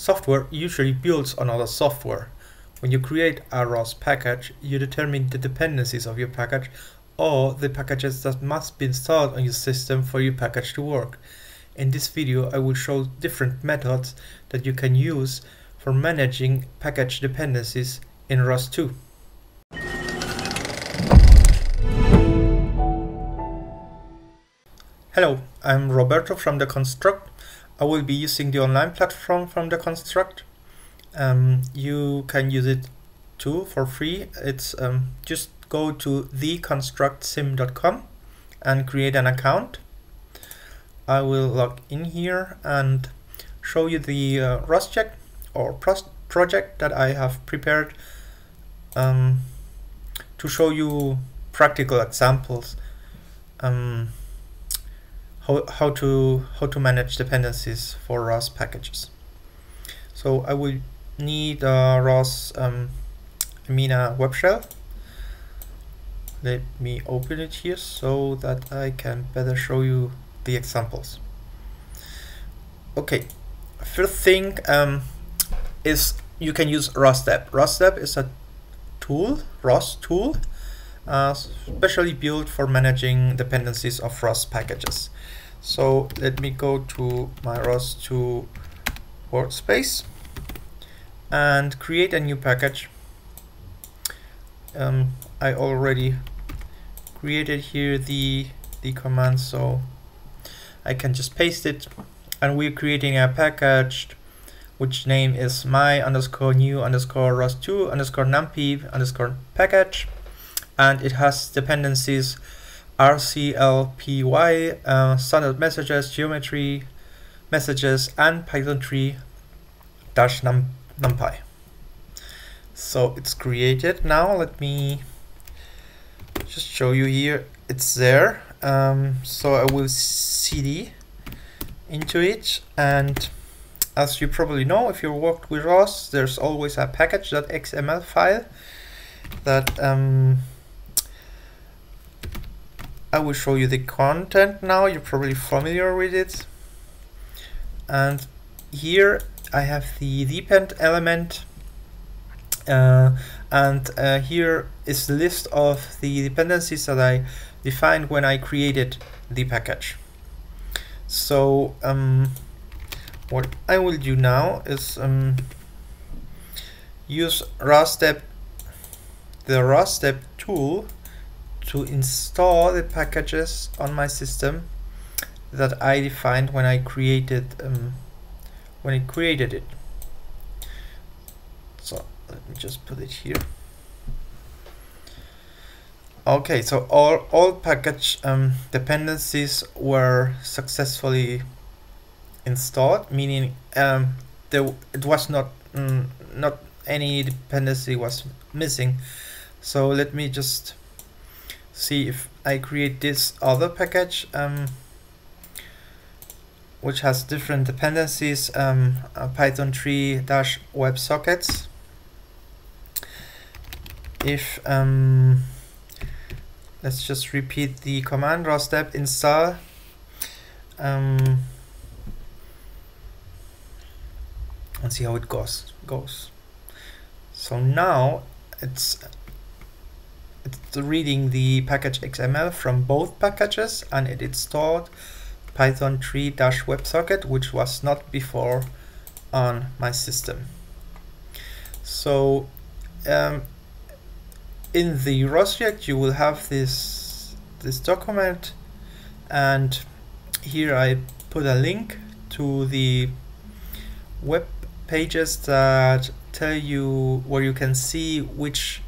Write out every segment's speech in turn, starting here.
Software usually builds on other software. When you create a ROS package, you determine the dependencies of your package or the packages that must be installed on your system for your package to work. In this video, I will show different methods that you can use for managing package dependencies in ROS 2. Hello, I'm Roberto from the Construct. I will be using the online platform from the Construct. Um, you can use it too for free. It's um, just go to theconstructsim.com and create an account. I will log in here and show you the uh, ROSject or project that I have prepared um, to show you practical examples. Um, how, how to how to manage dependencies for ROS packages. So I will need a ROS um, Amina web shell. Let me open it here so that I can better show you the examples. Okay, first thing um, is you can use ROSDEP. ROSDEP is a tool, ROS tool, uh, specially built for managing dependencies of ROS packages. So let me go to my ROS2 workspace and create a new package. Um, I already created here the the command so I can just paste it and we're creating a package which name is my underscore new underscore ros2 underscore numpy underscore package and it has dependencies RCLPY, uh, standard messages, geometry messages, and Python 3 dash num numpy. So it's created now. Let me just show you here. It's there. Um, so I will cd into it and as you probably know if you worked with ROS there's always a package.xml file that um, I will show you the content now. You're probably familiar with it. And here I have the depend element. Uh, and uh, here is the list of the dependencies that I defined when I created the package. So um, what I will do now is um, use ROSDEP, the ROSDEP tool to install the packages on my system that I defined when I created um, when I created it. So let me just put it here. Okay, so all all package um, dependencies were successfully installed, meaning um, there it was not mm, not any dependency was missing. So let me just see if I create this other package um, which has different dependencies um, Python 3 dash WebSockets if um, let's just repeat the command rosdep install um, and see how it goes goes. So now it's reading the package XML from both packages and it installed Python 3-WebSocket which was not before on my system. So um, in the ROSject you will have this this document and here I put a link to the web pages that tell you where you can see which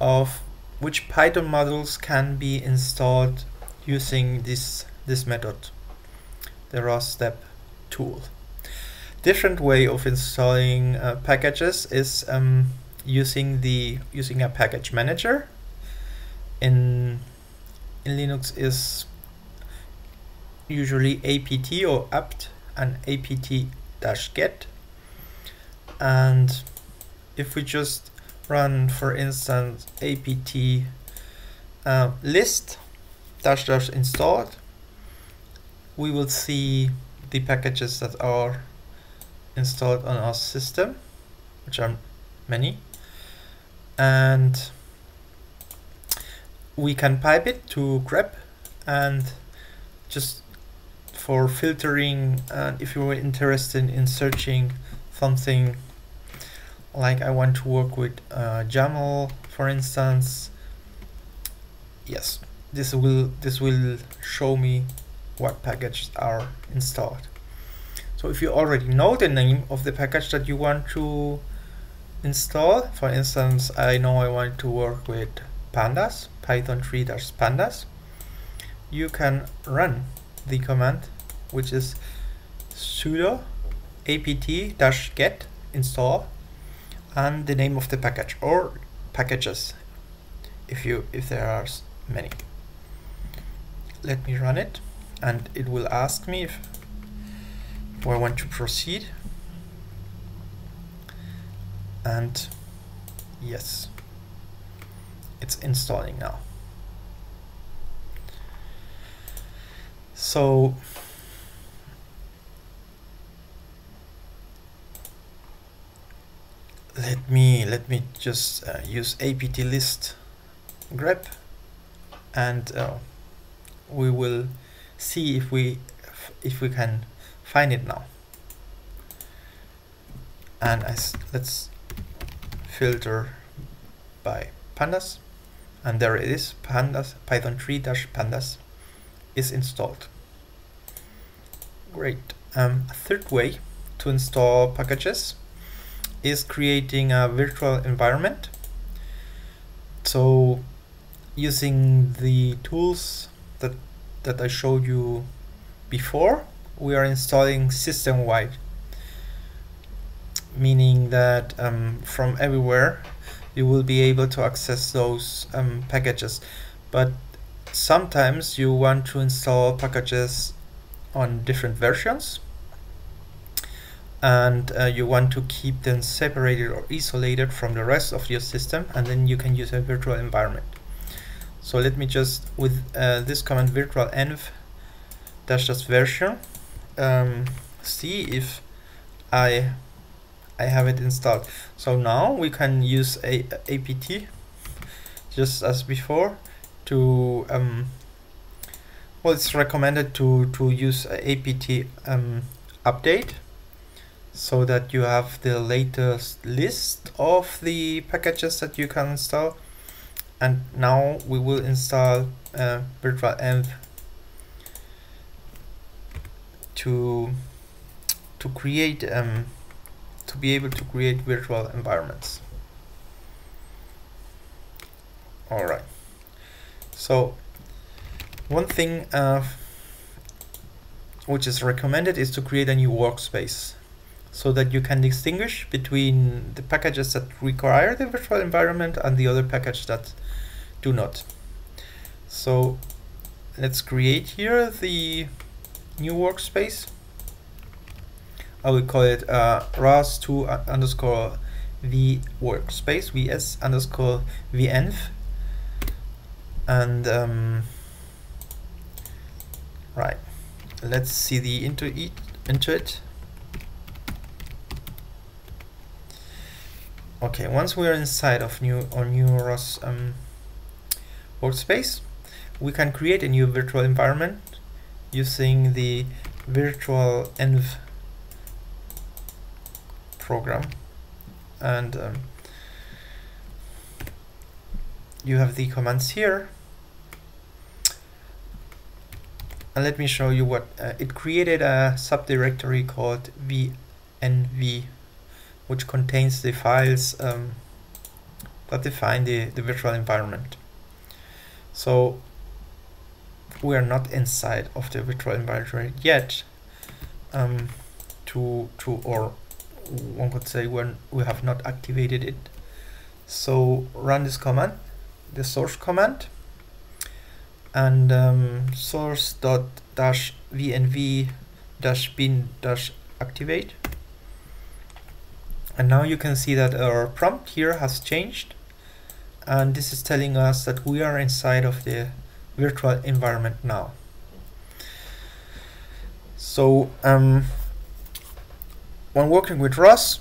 of which Python modules can be installed using this, this method, the ROSDEP tool. Different way of installing uh, packages is um, using the using a package manager. In in Linux is usually apt or apt and apt-get and if we just run, for instance, apt uh, list dash dash installed, we will see the packages that are installed on our system, which are many. And we can pipe it to grep and just for filtering and if you were interested in searching something like I want to work with uh, for instance. Yes this will this will show me what packages are installed. So if you already know the name of the package that you want to install for instance I know I want to work with pandas python 3-pandas you can run the command which is sudo apt-get install and the name of the package or packages if you if there are many. Let me run it and it will ask me if, I want to proceed. And yes. It's installing now. So let me let me just uh, use apt list grep and uh, we will see if we if we can find it now. And let's filter by pandas. And there it is pandas python 3 dash pandas is installed. Great. Um, a third way to install packages is creating a virtual environment. So using the tools that that I showed you before we are installing system-wide. Meaning that um, from everywhere you will be able to access those um, packages. But sometimes you want to install packages on different versions and uh, you want to keep them separated or isolated from the rest of your system and then you can use a virtual environment so let me just with uh, this command virtual env dash dash version um, see if I I have it installed. So now we can use a, a apt just as before to um, well it's recommended to to use a apt um, update so that you have the latest list of the packages that you can install. And now we will install uh, virtual env to to create um, to be able to create virtual environments. Alright, so one thing uh, which is recommended is to create a new workspace so that you can distinguish between the packages that require the virtual environment and the other package that do not. So let's create here the new workspace. I will call it uh, ros2 underscore v workspace vs underscore venv and um, right let's cd into it into it okay once we're inside of new or new ROS um, workspace we can create a new virtual environment using the virtual env program. And um, you have the commands here. And let me show you what uh, it created a subdirectory called venv which contains the files um, that define the, the virtual environment. So we are not inside of the virtual environment yet um, to to or one could say when we have not activated it. So run this command the source command and um, source dot dash vnv dash bin dash activate and now you can see that our prompt here has changed. And this is telling us that we are inside of the virtual environment now. So um, when working with ROS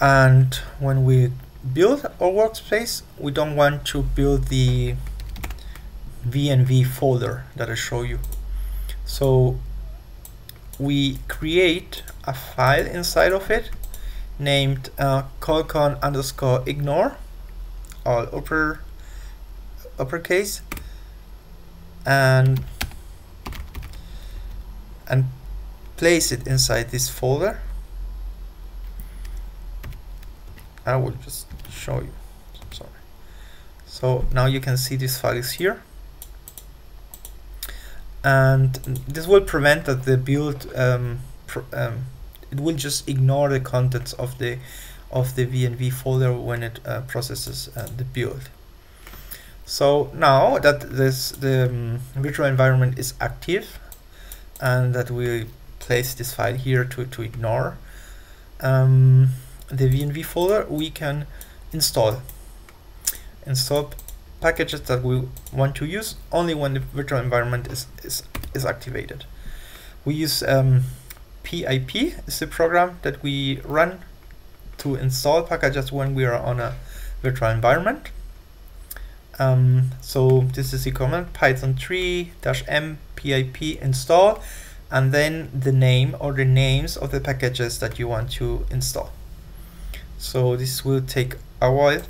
and when we build our workspace, we don't want to build the VNV folder that I show you. So we create a file inside of it named uh, colcon underscore ignore, all upper uppercase, and and place it inside this folder. I will just show you. Sorry. So now you can see this file is here and this will prevent that the build um, um, it will just ignore the contents of the of the VNV folder when it uh, processes uh, the build. So now that this the um, virtual environment is active and that we place this file here to, to ignore um, the VNV folder, we can install install packages that we want to use only when the virtual environment is, is, is activated. We use um, PIP is the program that we run to install packages when we are on a virtual environment. Um, so this is the command python 3-m pip install and then the name or the names of the packages that you want to install. So this will take a while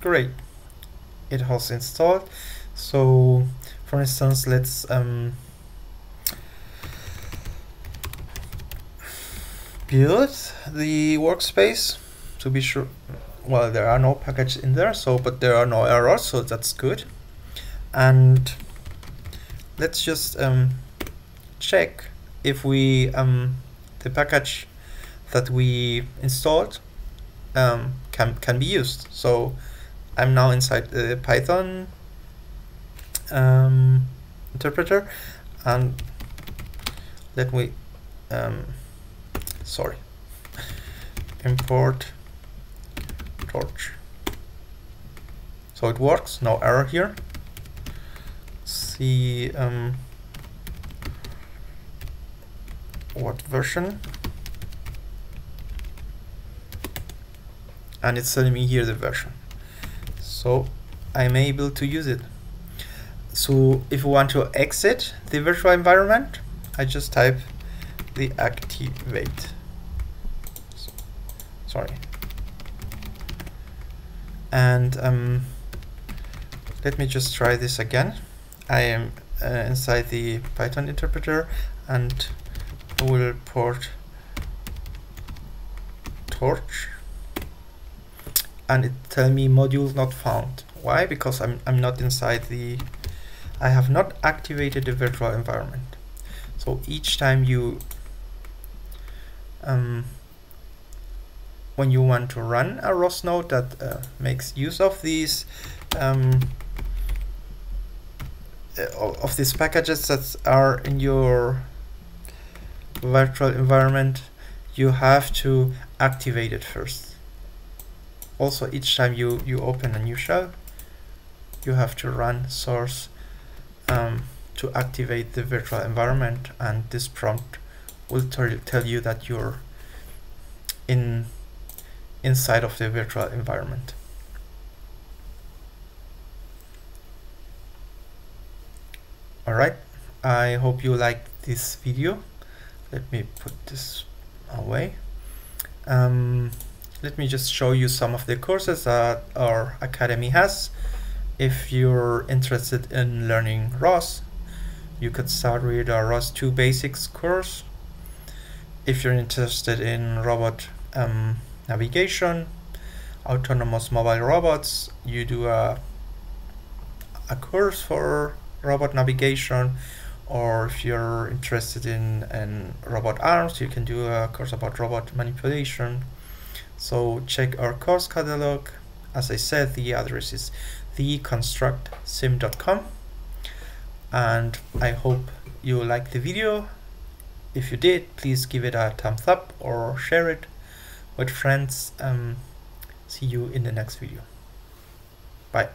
great. It has installed. So for instance let's um, build the workspace to be sure well there are no packages in there so but there are no errors so that's good. And let's just um, check if we um, the package that we installed um, can can be used. So I'm now inside the Python um, interpreter and let me um, sorry. Import torch. So it works no error here. See um, what version? And it's telling me here the version so I'm able to use it. So if we want to exit the virtual environment I just type deactivate. Sorry. And um, let me just try this again. I am uh, inside the Python interpreter and will port torch and it tell me modules not found. Why? Because I'm, I'm not inside the I have not activated the virtual environment. So each time you um, when you want to run a ROS node that uh, makes use of these um, uh, of these packages that are in your virtual environment you have to activate it first also each time you you open a new shell you have to run source um, to activate the virtual environment and this prompt will tell you that you're in inside of the virtual environment. Alright, I hope you liked this video. Let me put this away. Um, let me just show you some of the courses that our academy has. If you're interested in learning ROS, you could start with our ROS 2 Basics course. If you're interested in robot um, navigation, autonomous mobile robots, you do a, a course for robot navigation, or if you're interested in, in robot arms, you can do a course about robot manipulation. So check our course catalog as I said, the address is theconstructsim.com and I hope you liked the video. If you did, please give it a thumbs up or share it with friends. Um, see you in the next video. Bye.